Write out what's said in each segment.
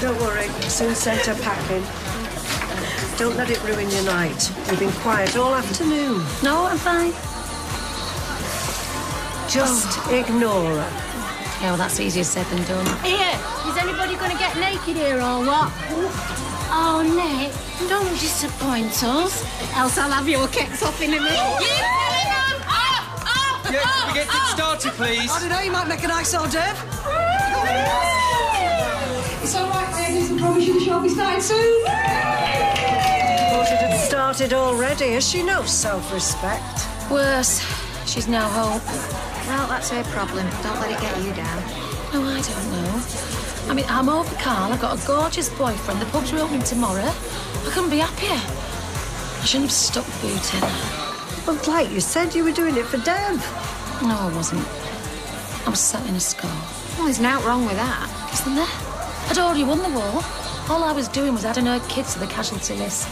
Don't worry, soon sent her packing. Don't let it ruin your night. We've been quiet all afternoon. No, I'm fine. Just oh. ignore her. Yeah, well, that's easier said than done. Here, is anybody going to get naked here or what? Oh, Nick, don't disappoint us. Else I'll have your kicks off in a minute. Yeah, can we get things started, please? I don't know, you might make a nice hors d'oeuvre. It's all right, ladies. I promise you the show will be starting soon. Thought it had started already. Has she no self-respect? Worse, she's no hope. Well, that's her problem. Don't let it get you down. No, I don't know. I mean, I'm over Karl. I've got a gorgeous boyfriend. The pub's reopening tomorrow. I couldn't be happier. I shouldn't have stuck booting. But like you said, you were doing it for Dev. No, I wasn't. I was sat in a score. Well, there's nothing wrong with that. Isn't there? I'd already won the war. All I was doing was adding her kids to the casualty list.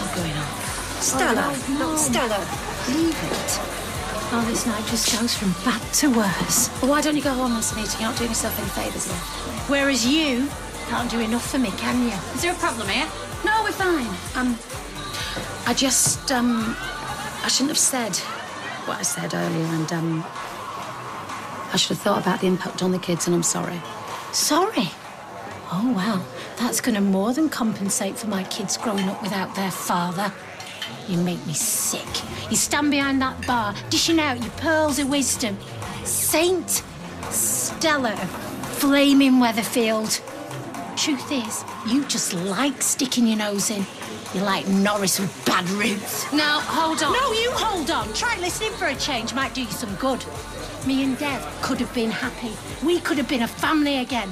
I'm going on. Stella, no, Stella, leave it. Oh, this night just goes from bad to worse. Well, why don't you go home, Anita? You're not doing yourself any favours love. Whereas you can't do enough for me, can you? Is there a problem here? No, we're fine. Um, I just, um, I shouldn't have said what I said earlier, and, um, I should have thought about the impact on the kids, and I'm sorry. Sorry. Oh, well, that's going to more than compensate for my kids growing up without their father. You make me sick. You stand behind that bar, dishing out your pearls of wisdom. Saint Stella of flaming Weatherfield. Truth is, you just like sticking your nose in. You're like Norris with bad roots. Now, hold on. No, you hold on. Try listening for a change. Might do you some good. Me and Dev could have been happy. We could have been a family again.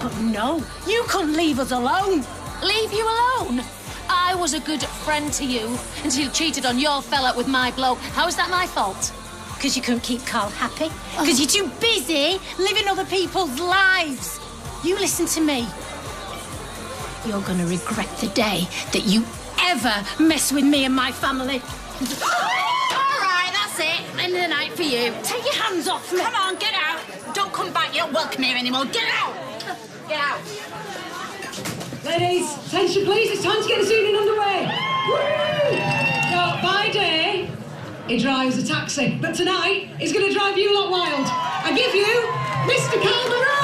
But no, you couldn't leave us alone. Leave you alone? I was a good friend to you until you cheated on your fella with my bloke. How is that my fault? Because you couldn't keep Karl happy. Oh. Because you're too busy living other people's lives. You listen to me. You're gonna regret the day that you ever mess with me and my family. All right, that's it. End of the night for you. Take your hands off me. Come on, get out. Don't come back. You're not welcome here anymore. Get out. Get out. Ladies, attention please. It's time to get this evening underway. Woo! Now, by day, he drives a taxi, but tonight he's going to drive you lot wild. I give you Mr. Calderon.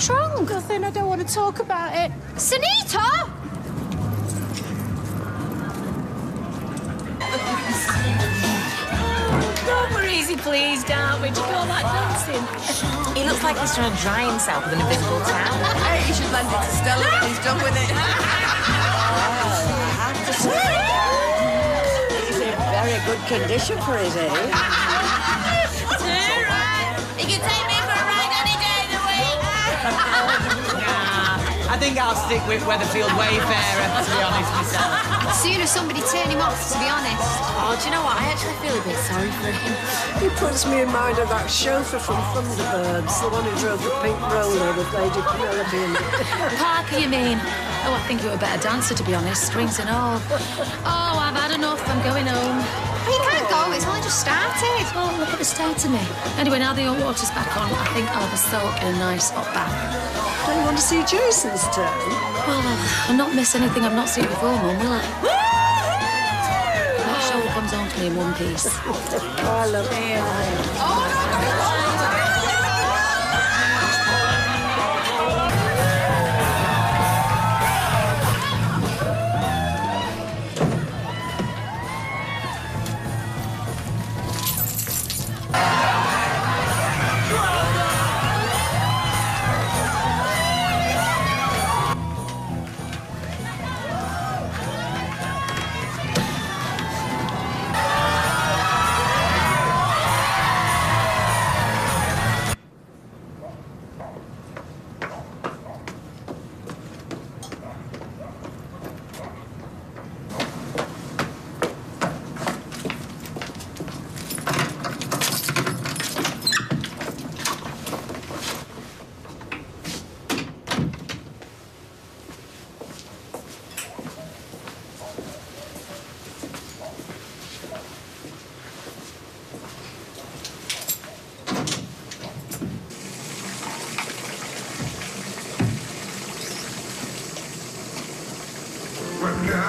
What's wrong? Oh, Nothing. I don't want to talk about it. Sunita! Oh, we're easy pleased, aren't we? Do you call that dancing? He looks like he's trying to dry himself with an invisible towel. Hey, you should lend it to Stella when he's done with it. oh, I have to say, He's in very good condition for his age. Think I'll stick with Weatherfield Wayfarer, to be honest myself. Sooner somebody turn him off, to be honest. Oh, do you know what? I actually feel a bit sorry for him. He puts me in mind of that chauffeur from Thunderbirds, the one who drove the pink roller with Lady Penelope in it. Parker, you mean? Oh, I think you're a better dancer, to be honest, strings and all. Oh, I've had enough. I'm going home. Oh, you can't go. It's only just started. Oh, look at the start to me. Anyway, now the hot water's back on, I think I'll have a soak in a nice hot bath. Don't you want to see Jason's turn? Well, I'll, I'll not miss anything I've not seen before, Mum, will I? That show comes on to me in one piece. Oh, I love it. What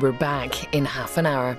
We're back in half an hour.